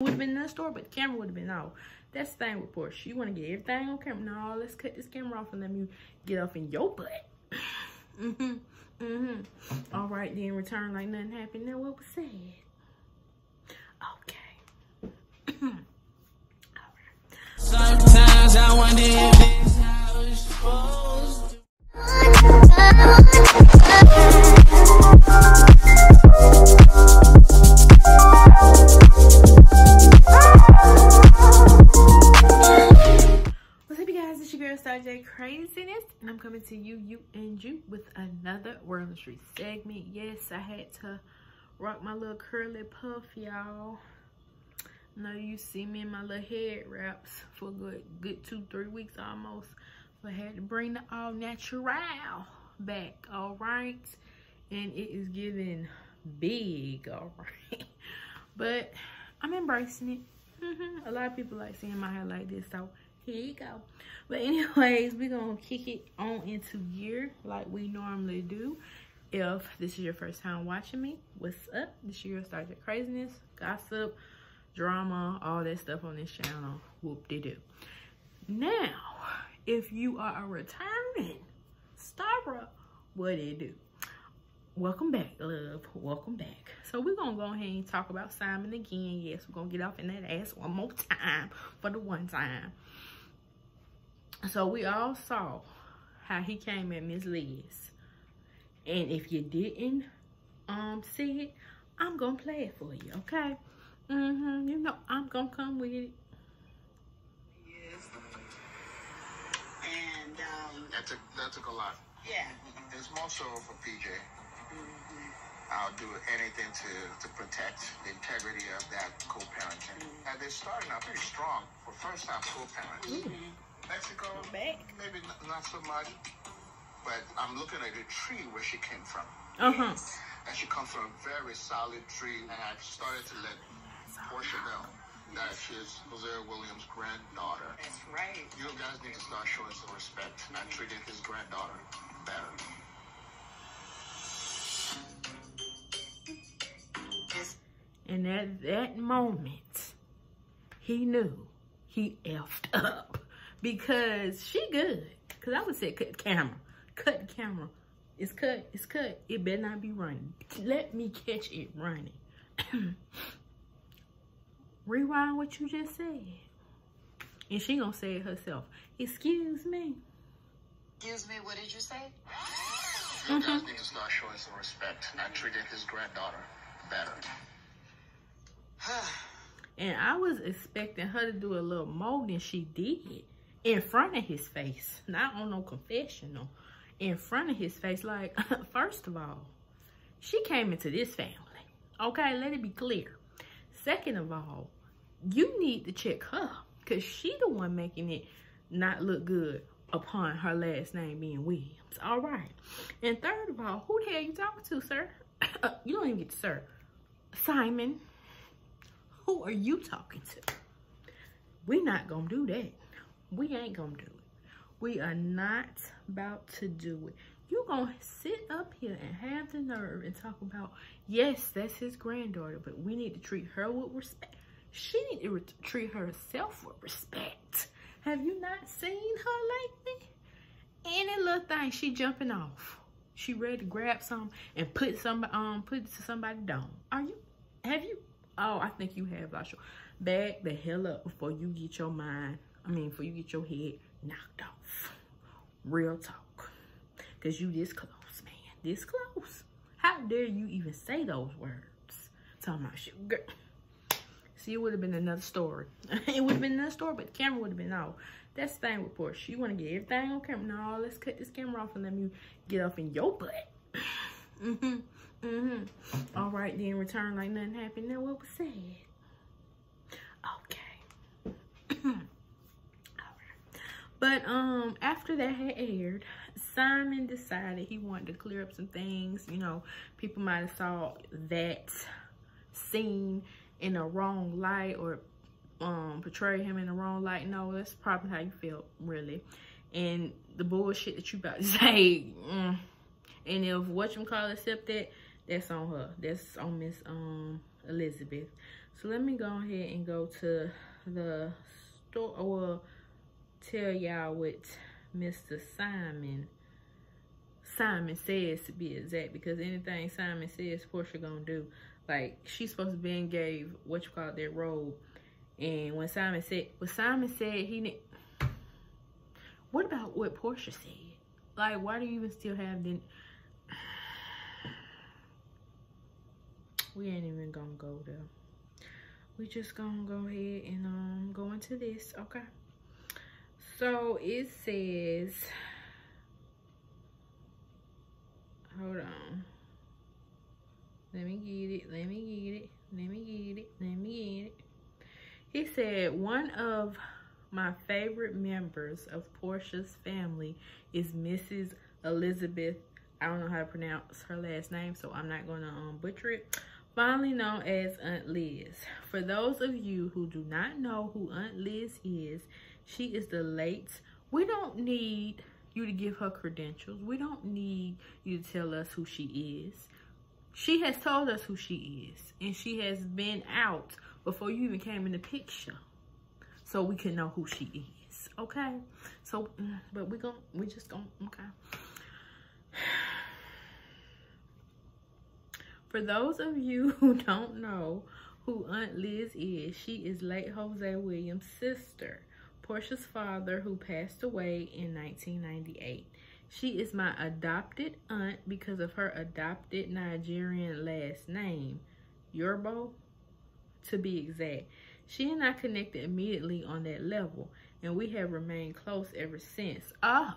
would have been in the store, but the camera would have been off. That's the thing with Porsha. You want to get everything on camera. No, let's cut this camera off and let me get off in your butt. mm-hmm. Mm-hmm. All right, then return like nothing happened. Now what was said? Okay. All right. Coming to you, you and you, with another World Street segment. Yes, I had to rock my little curly puff, y'all. Know you see me in my little head wraps for good, good two, three weeks almost. So I had to bring the all natural back, all right? And it is getting big, all right? but I'm embracing it. a lot of people like seeing my hair like this, so here you go. But anyways we're gonna kick it on into gear like we normally do. If this is your first time watching me what's up? This is your Starr J. Kraziness gossip drama all that stuff on this channel. Whoop-de-doo. Now if you are a returning star what do you do? Welcome back love. Welcome back. So we're gonna go ahead and talk about simon again. Yes we're gonna get off in that ass one more time for the one time so we all saw how he came at Miss Liz. And if you didn't um see it, I'm gonna play it for you, okay? Mm-hmm. You know I'm gonna come with it. Yes. And um that took that took a lot. Yeah. It's more so for PJ. Mm-hmm. I'll do anything to, to protect the integrity of that co-parenting. Mm-hmm. And they're starting out pretty strong for first time co-parents. Mm-hmm. Mexico, back. maybe not, not, so much, but I'm looking at the tree where she came from. Uh-huh. And she comes from a very solid tree, and I've started to let Porsha know that she's Hosea Williams' granddaughter. That's right. You guys need to start showing some respect and treating his granddaughter better. And at that moment, he knew he effed up because she good. Cause I would say cut camera, cut camera. It's cut, it's cut. It better not be running. Let me catch it running. Rewind what you just said. And she gonna say it herself. Excuse me. Excuse me, what did you say? You mm -hmm. guys need to start showing some respect and treating his granddaughter better. and I was expecting her to do a little more than she did in front of his face, not on no confessional, in front of his face. Like, first of all, she came into this family. Okay, let it be clear. Second of all, you need to check her because she the one making it not look good upon her last name being Williams. All right. And third of all, who the hell you talking to, sir? you don't even get to sir. Simon, who are you talking to? we not going to do that we ain't gonna do it. We are not about to do it. You gonna sit up here and have the nerve and talk about, yes, that's his granddaughter, but we need to treat her with respect. She need to treat herself with respect. Have you not seen her lately? Any little thing, she jumping off. She ready to grab some and put some um put somebody down. Are you? Have you? Oh, I think you have, Lasha. Back the hell up before you get your mind I mean, before you get your head knocked off. Real talk. Because you this close, man. This close. How dare you even say those words? Talking about shit. Girl. See, it would have been another story. it would have been another story, but the camera would have been off. That's the thing with Porsha. You want to get everything on camera. No, let's cut this camera off and let me get off in your butt. mm-hmm. Mm-hmm. All right, then return like nothing happened. Now what was said? Okay. But um, after that had aired, Simon decided he wanted to clear up some things. You know, people might have saw that scene in a wrong light or um, portray him in the wrong light. No, that's probably how you felt, really. And the bullshit that you about to say, mm, and if what you call accept that, that's on her. That's on Miss um Elizabeth. So let me go ahead and go to the store. Well, tell y'all what Mr. Simon Simon says to be exact because anything Simon says Porsha gonna do. Like she's supposed to be and gave what you call that robe. And when Simon said what Simon said he what about what Porsha said? Like why do you even still have the we ain't even gonna go there. We just gonna go ahead and um go into this, okay? So it says hold on. Let me get it. Let me get it. Let me get it. Let me get it. He said one of my favorite members of Porsha's family is Mrs. Elizabeth. I don't know how to pronounce her last name, so I'm not going to um, butcher it. Finally known as Aunt Liz. For those of you who do not know who Aunt Liz is, she is the late. We don't need you to give her credentials. We don't need you to tell us who she is. She has told us who she is. And she has been out before you even came in the picture. So we can know who she is. Okay? So, mm, but we're going we just going okay. For those of you who don't know who Aunt Liz is, she is late Hosea Williams' sister. Porsha's father who passed away in 1998. She is my adopted aunt because of her adopted Nigerian last name, Yorbo, to be exact. She and I connected immediately on that level, and we have remained close ever since. Oh,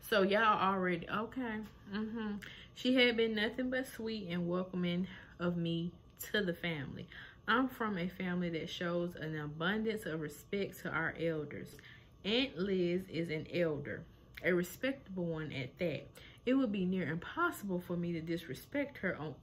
so y'all already, okay. Mm -hmm. She had been nothing but sweet and welcoming of me to the family. I'm from a family that shows an abundance of respect to our elders. Aunt Liz is an elder, a respectable one at that. It would be near impossible for me to disrespect her on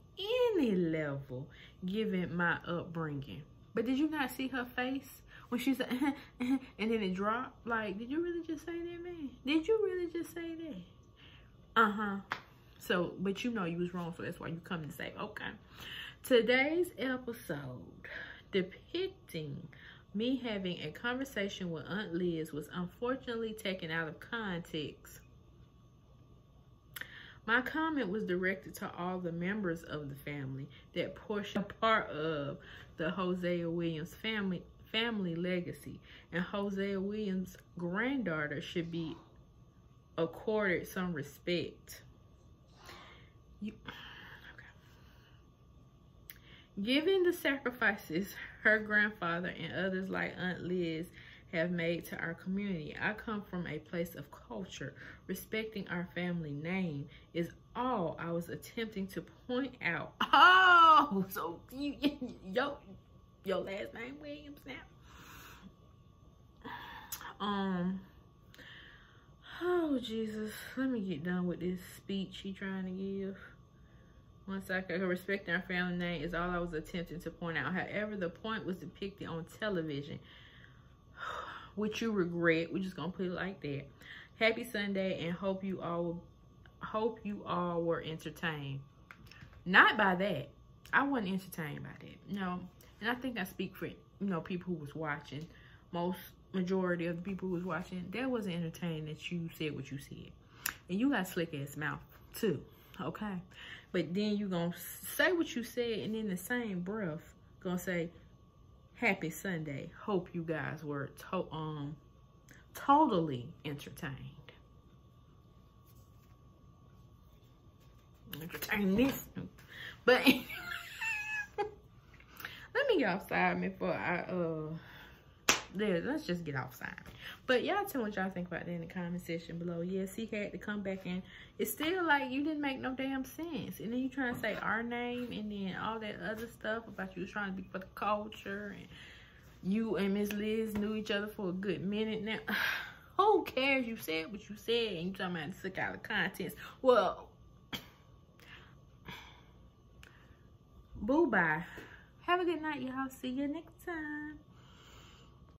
any level, given my upbringing. But did you not see her face when she said, and then it dropped? Like, did you really just say that, man? Did you really just say that? Uh-huh. So, but you know you was wrong, so that's why you come to say, okay. Today's episode depicting me having a conversation with Aunt Liz was unfortunately taken out of context. My comment was directed to all the members of the family that portion part of the Hosea Williams family family legacy and Hosea Williams' granddaughter should be accorded some respect. You Given the sacrifices her grandfather and others like Aunt Liz have made to our community, I come from a place of culture. Respecting our family name is all I was attempting to point out. Oh, so you, yo, your last name Williams now. Um, oh Jesus, let me get done with this speech he trying to give. One second, respecting our family name is all I was attempting to point out. However, the point was depicted on television, which you regret. We're just gonna put it like that. Happy Sunday, and hope you all hope you all were entertained. Not by that. I wasn't entertained by that. No, and I think I speak for you know people who was watching. Most majority of the people who was watching, that wasn't entertaining that you said what you said, and you got slick ass mouth too. Okay. But then you to say what you said and in the same breath to say, happy Sunday. Hope you guys were to um totally entertained. Entertain this. But let me get outside before I uh there, let's just get outside. But y'all tell me what y'all think about that in the comment section below. Yes, he had to come back and it's still like you didn't make no damn sense. And then you trying to say our name and then all that other stuff about you trying to be for the culture and you and Miss Liz knew each other for a good minute now. Who cares? You said what you said and you talking about took out the contents. Well, boo bye. Have a good night, y'all. See you next time.